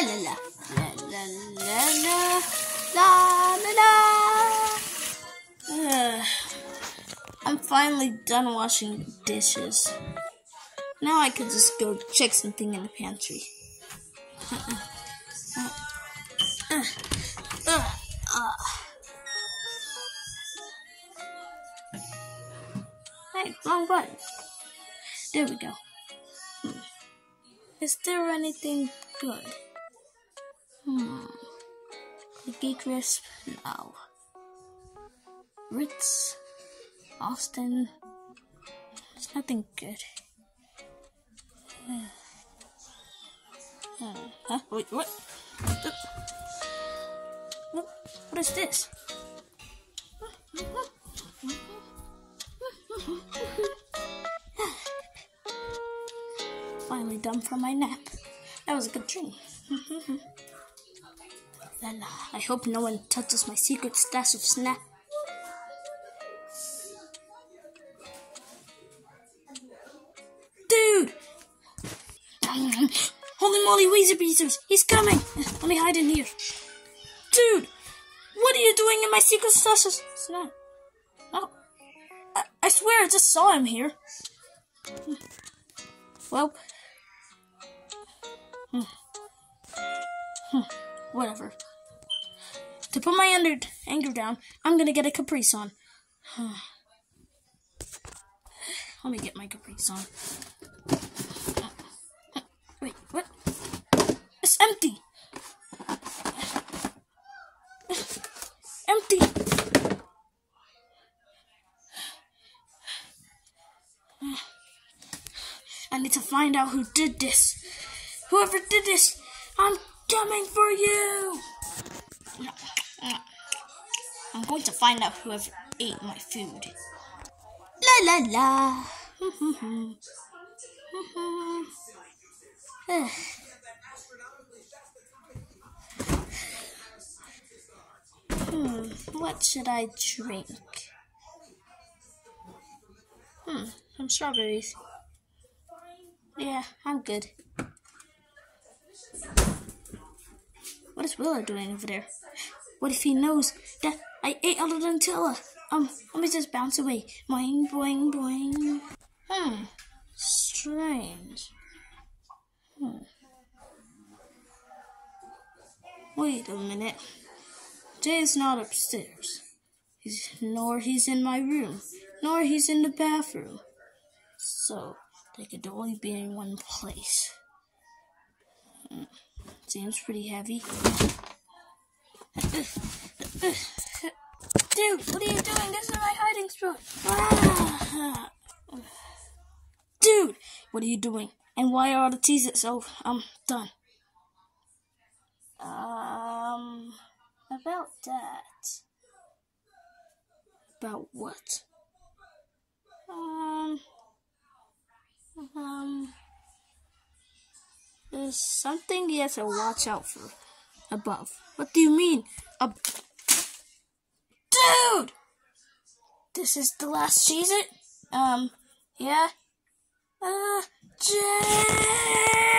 La la la. La la la la. La. I'm finally done washing dishes. Now I could just go check something in the pantry. Hey, wrong button. There we go. Hmm. Is there anything good? Hmm. Cookie Crisp? No. Ritz? Austin? There's nothing good. Hmm. Huh? Wait, what? Uh, What, what is this? Finally done for my nap. That was a good dream. La la. I hope no one touches my secret stash of snap. Dude! Holy moly, Weezer Beezers! He's coming! Let me hide in here. Dude! What are you doing in my secret stash of snap? Oh. I, I swear I just saw him here. Well. Hmm. Hmm. Whatever. To put my under anger down, I'm gonna get a Capri Sun. Let me get my Capri Sun. Wait, what? It's empty. Empty. I need to find out who did this. Whoever did this, I'm coming for you. I'm going to find out whoever ate my food. La la la. hmm, what should I drink? Hmm, some strawberries. Yeah, I'm good. What is Willow doing over there? What if he knows that I ate all of the Nutella? Um, let me just bounce away. Boing, boing, boing. Hmm, strange. Hmm. Wait a minute. Jay is not upstairs. He's, nor he's in my room, nor he's in the bathroom. So, they could only be in one place. Hmm. Seems pretty heavy. Dude, what are you doing? This is my hiding spot. Ah. Dude, what are you doing? And why are the teasers so um done? Um, about that. About what? Um, um, there's something you have to watch out for above. What do you mean? Ab- Dude! This is the last season. Um, yeah? Uh, Jay!